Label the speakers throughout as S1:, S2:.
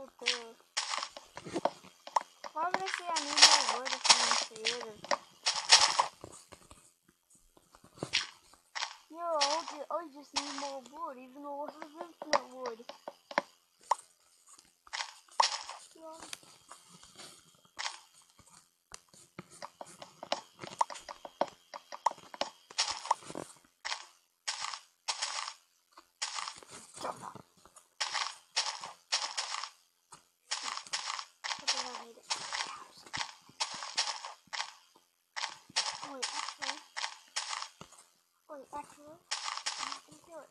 S1: Yo, I need more wood I'm just need more wood, even though there's infinite wood. Buffalo. You can it.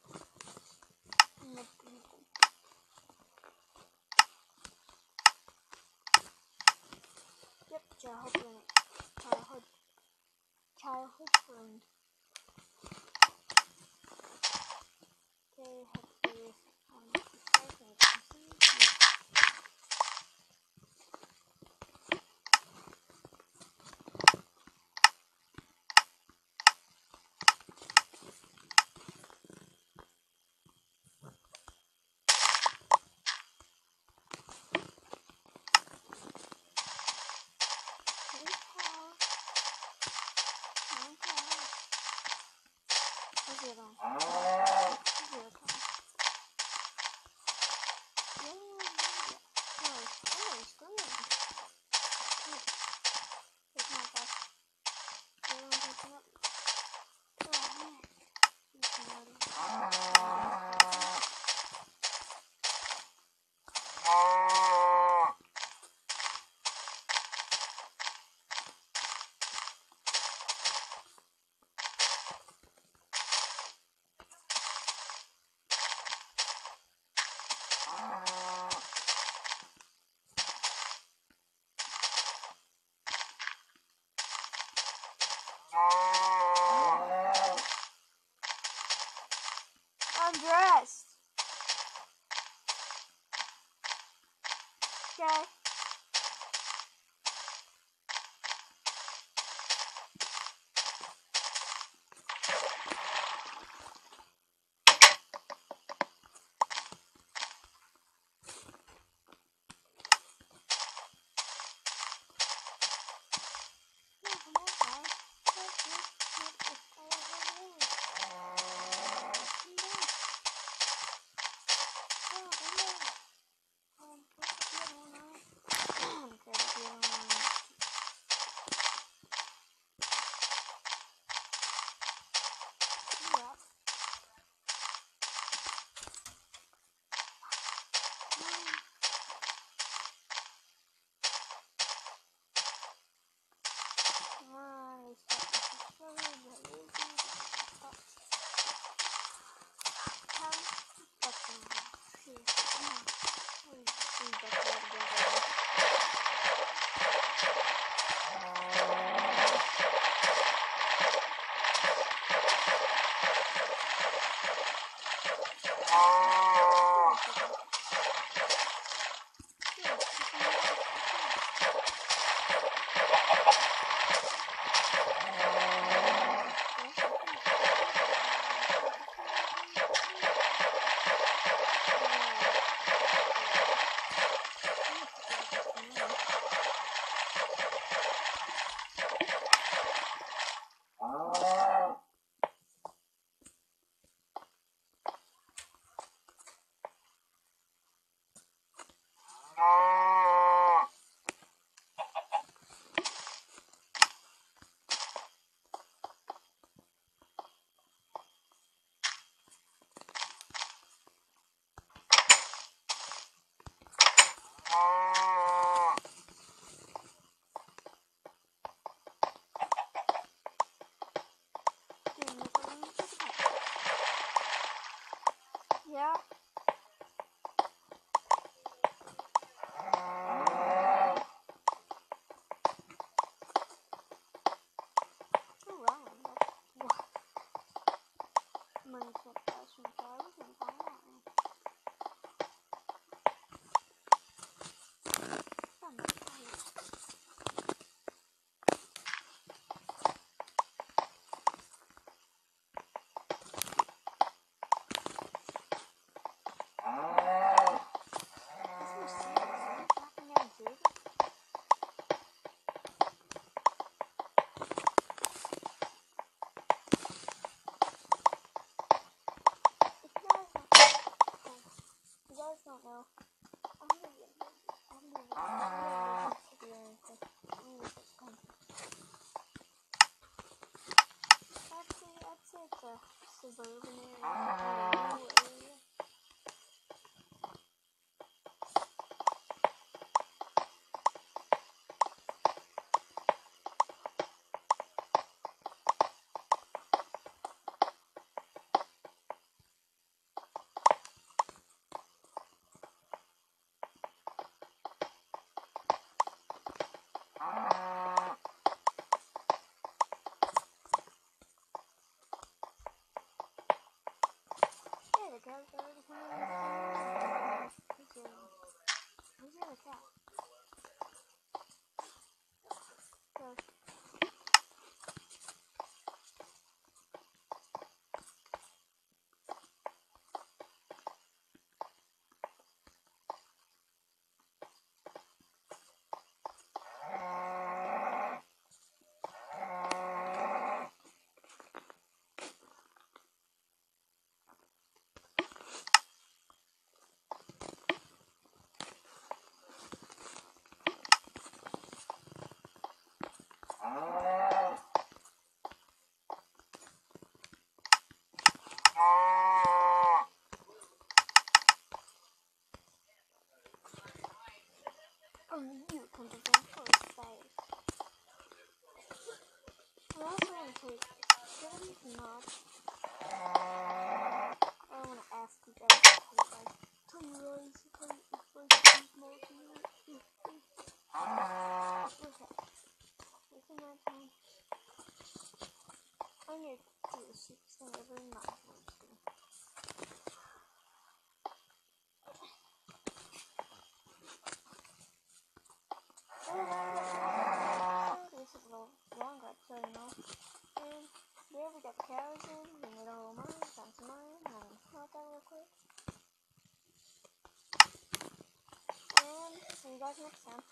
S1: Yep, childhood friend. Childhood, childhood friend. arkadaşlar. Oh, And see